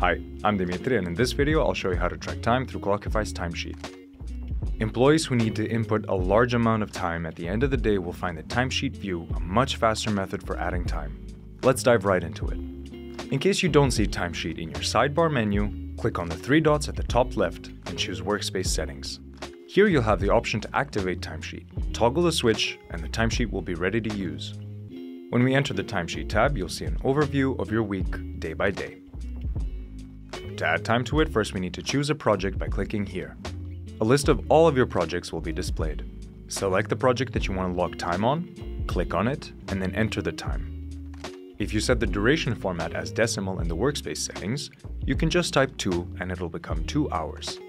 Hi, I'm Dimitri and in this video I'll show you how to track time through Clockify's timesheet. Employees who need to input a large amount of time at the end of the day will find the timesheet view a much faster method for adding time. Let's dive right into it. In case you don't see timesheet in your sidebar menu, click on the three dots at the top left and choose Workspace Settings. Here you'll have the option to activate timesheet. Toggle the switch and the timesheet will be ready to use. When we enter the timesheet tab, you'll see an overview of your week day by day. To add time to it, first we need to choose a project by clicking here. A list of all of your projects will be displayed. Select the project that you want to log time on, click on it, and then enter the time. If you set the duration format as decimal in the workspace settings, you can just type 2 and it'll become 2 hours.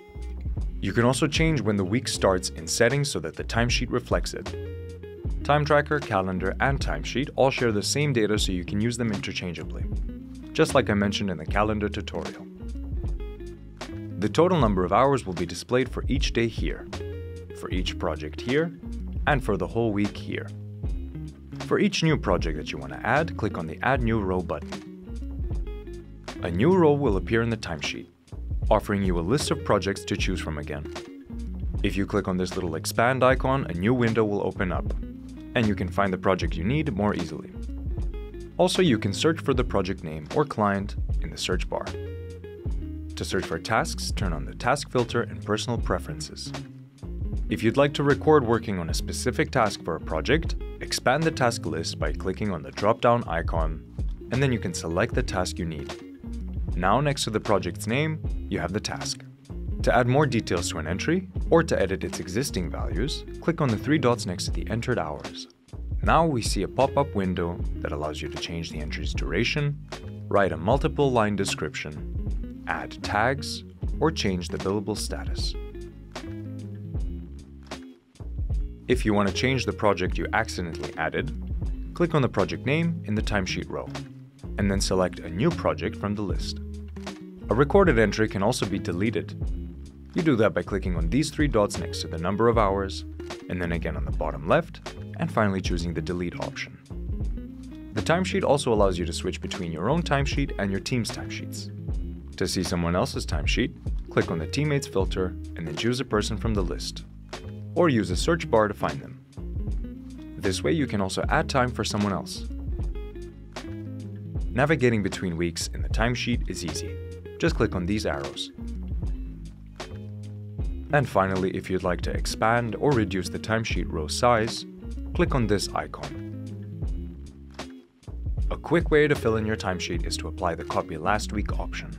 You can also change when the week starts in settings so that the timesheet reflects it. Time Tracker, Calendar, and Timesheet all share the same data so you can use them interchangeably, just like I mentioned in the Calendar tutorial. The total number of hours will be displayed for each day here, for each project here, and for the whole week here. For each new project that you want to add, click on the Add New Row button. A new row will appear in the timesheet, offering you a list of projects to choose from again. If you click on this little expand icon, a new window will open up, and you can find the project you need more easily. Also, you can search for the project name or client in the search bar. To search for tasks, turn on the task filter in personal preferences. If you'd like to record working on a specific task for a project, expand the task list by clicking on the drop-down icon, and then you can select the task you need. Now next to the project's name, you have the task. To add more details to an entry, or to edit its existing values, click on the three dots next to the entered hours. Now we see a pop-up window that allows you to change the entry's duration, write a multiple line description, add tags, or change the billable status. If you want to change the project you accidentally added, click on the project name in the timesheet row, and then select a new project from the list. A recorded entry can also be deleted you do that by clicking on these three dots next to the number of hours, and then again on the bottom left, and finally choosing the delete option. The timesheet also allows you to switch between your own timesheet and your team's timesheets. To see someone else's timesheet, click on the Teammates filter and then choose a person from the list, or use a search bar to find them. This way you can also add time for someone else. Navigating between weeks in the timesheet is easy. Just click on these arrows. And finally, if you'd like to expand or reduce the timesheet row size, click on this icon. A quick way to fill in your timesheet is to apply the Copy Last Week option.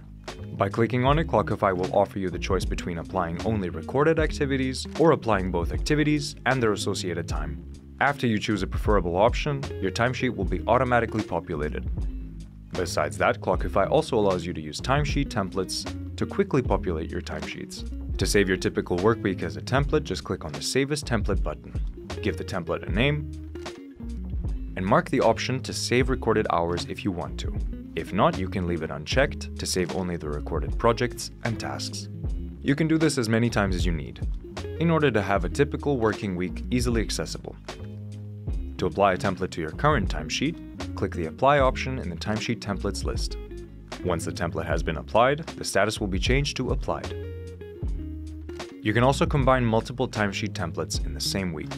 By clicking on it, Clockify will offer you the choice between applying only recorded activities or applying both activities and their associated time. After you choose a preferable option, your timesheet will be automatically populated. Besides that, Clockify also allows you to use timesheet templates to quickly populate your timesheets. To save your typical workweek as a template, just click on the Save as Template button. Give the template a name, and mark the option to save recorded hours if you want to. If not, you can leave it unchecked to save only the recorded projects and tasks. You can do this as many times as you need, in order to have a typical working week easily accessible. To apply a template to your current timesheet, click the Apply option in the Timesheet Templates list. Once the template has been applied, the status will be changed to Applied. You can also combine multiple timesheet templates in the same week.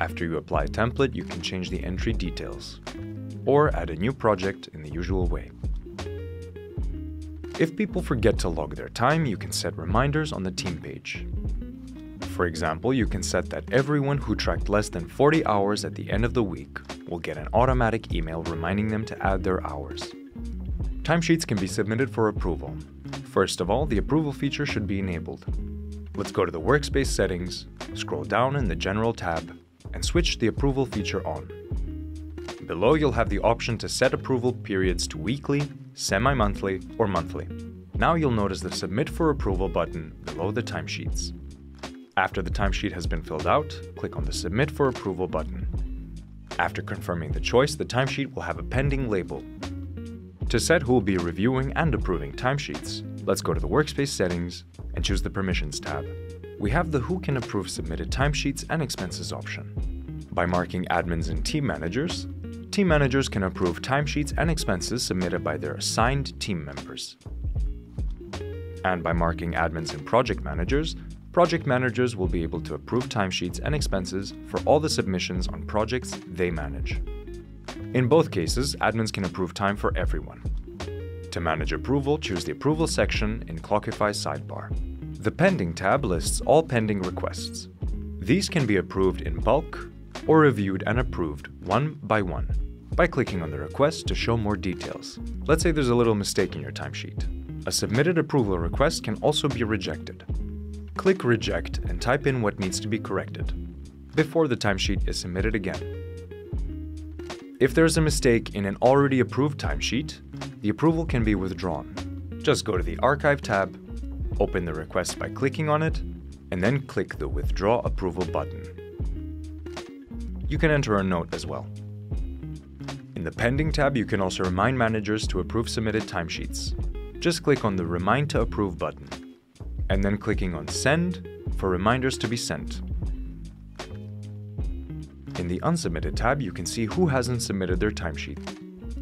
After you apply a template, you can change the entry details, or add a new project in the usual way. If people forget to log their time, you can set reminders on the team page. For example, you can set that everyone who tracked less than 40 hours at the end of the week will get an automatic email reminding them to add their hours. Timesheets can be submitted for approval, First of all, the approval feature should be enabled. Let's go to the Workspace settings, scroll down in the General tab, and switch the approval feature on. Below you'll have the option to set approval periods to weekly, semi-monthly, or monthly. Now you'll notice the Submit for Approval button below the timesheets. After the timesheet has been filled out, click on the Submit for Approval button. After confirming the choice, the timesheet will have a pending label. To set who will be reviewing and approving timesheets, Let's go to the Workspace settings and choose the Permissions tab. We have the Who can approve submitted timesheets and expenses option. By marking admins and team managers, team managers can approve timesheets and expenses submitted by their assigned team members. And by marking admins and project managers, project managers will be able to approve timesheets and expenses for all the submissions on projects they manage. In both cases, admins can approve time for everyone. To manage approval, choose the Approval section in Clockify's sidebar. The Pending tab lists all pending requests. These can be approved in bulk or reviewed and approved one by one by clicking on the request to show more details. Let's say there's a little mistake in your timesheet. A submitted approval request can also be rejected. Click Reject and type in what needs to be corrected before the timesheet is submitted again. If there's a mistake in an already approved timesheet, the approval can be withdrawn. Just go to the Archive tab, open the request by clicking on it, and then click the Withdraw Approval button. You can enter a note as well. In the Pending tab, you can also remind managers to approve submitted timesheets. Just click on the Remind to Approve button, and then clicking on Send for reminders to be sent. In the Unsubmitted tab, you can see who hasn't submitted their timesheet.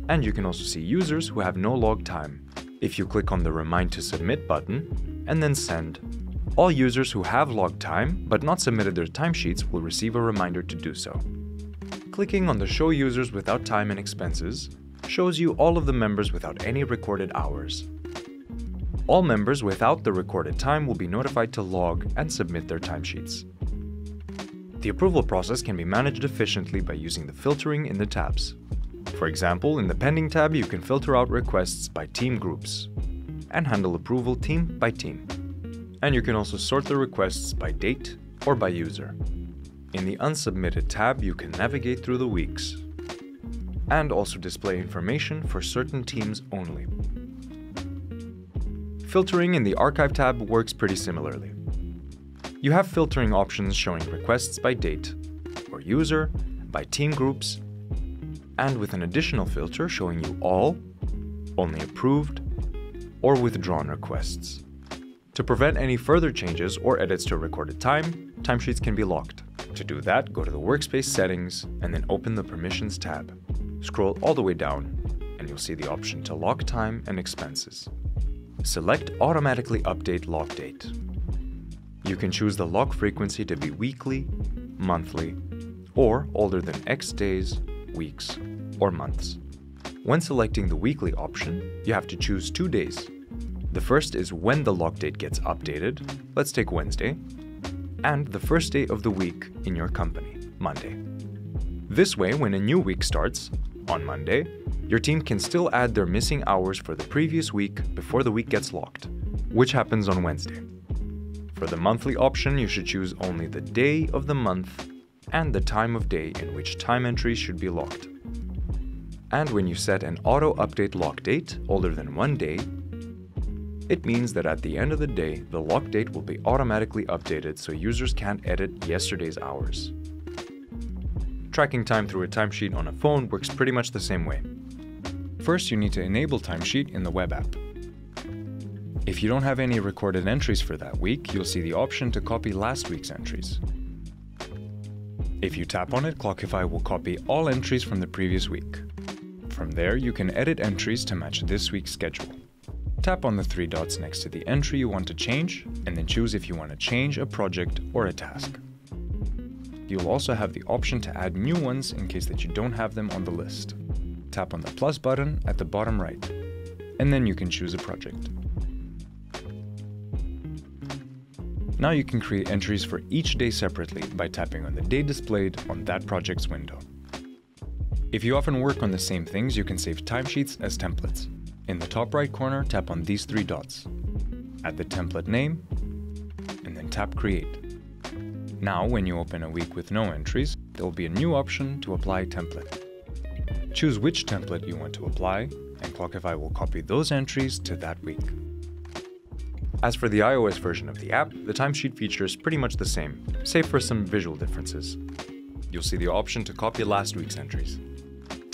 And you can also see users who have no log time. If you click on the Remind to Submit button, and then Send, all users who have logged time but not submitted their timesheets will receive a reminder to do so. Clicking on the Show Users Without Time and Expenses shows you all of the members without any recorded hours. All members without the recorded time will be notified to log and submit their timesheets. The approval process can be managed efficiently by using the filtering in the tabs. For example, in the Pending tab, you can filter out requests by team groups and handle approval team by team. And you can also sort the requests by date or by user. In the Unsubmitted tab, you can navigate through the weeks and also display information for certain teams only. Filtering in the Archive tab works pretty similarly. You have filtering options showing requests by date, or user, by team groups, and with an additional filter showing you all, only approved, or withdrawn requests. To prevent any further changes or edits to recorded time, timesheets can be locked. To do that, go to the Workspace settings and then open the Permissions tab. Scroll all the way down, and you'll see the option to lock time and expenses. Select Automatically Update Lock Date you can choose the lock frequency to be weekly, monthly, or older than X days, weeks, or months. When selecting the weekly option, you have to choose two days. The first is when the lock date gets updated, let's take Wednesday, and the first day of the week in your company, Monday. This way, when a new week starts, on Monday, your team can still add their missing hours for the previous week before the week gets locked, which happens on Wednesday. For the monthly option, you should choose only the day of the month and the time of day in which time entries should be locked. And when you set an auto update lock date older than one day, it means that at the end of the day, the lock date will be automatically updated so users can't edit yesterday's hours. Tracking time through a timesheet on a phone works pretty much the same way. First, you need to enable Timesheet in the web app. If you don't have any recorded entries for that week, you'll see the option to copy last week's entries. If you tap on it, Clockify will copy all entries from the previous week. From there, you can edit entries to match this week's schedule. Tap on the three dots next to the entry you want to change, and then choose if you want to change a project or a task. You'll also have the option to add new ones in case that you don't have them on the list. Tap on the plus button at the bottom right, and then you can choose a project. Now you can create entries for each day separately by tapping on the day displayed on that project's window. If you often work on the same things, you can save timesheets as templates. In the top right corner, tap on these three dots. Add the template name, and then tap Create. Now, when you open a week with no entries, there will be a new option to apply template. Choose which template you want to apply, and Clockify will copy those entries to that week. As for the iOS version of the app, the timesheet feature is pretty much the same, save for some visual differences. You'll see the option to copy last week's entries.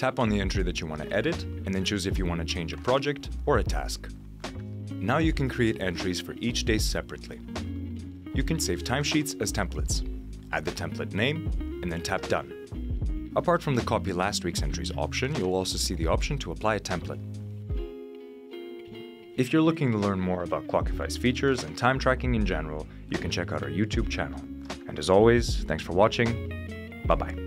Tap on the entry that you want to edit, and then choose if you want to change a project or a task. Now you can create entries for each day separately. You can save timesheets as templates. Add the template name, and then tap Done. Apart from the copy last week's entries option, you'll also see the option to apply a template. If you're looking to learn more about Clockify's features and time tracking in general, you can check out our YouTube channel. And as always, thanks for watching. Bye bye.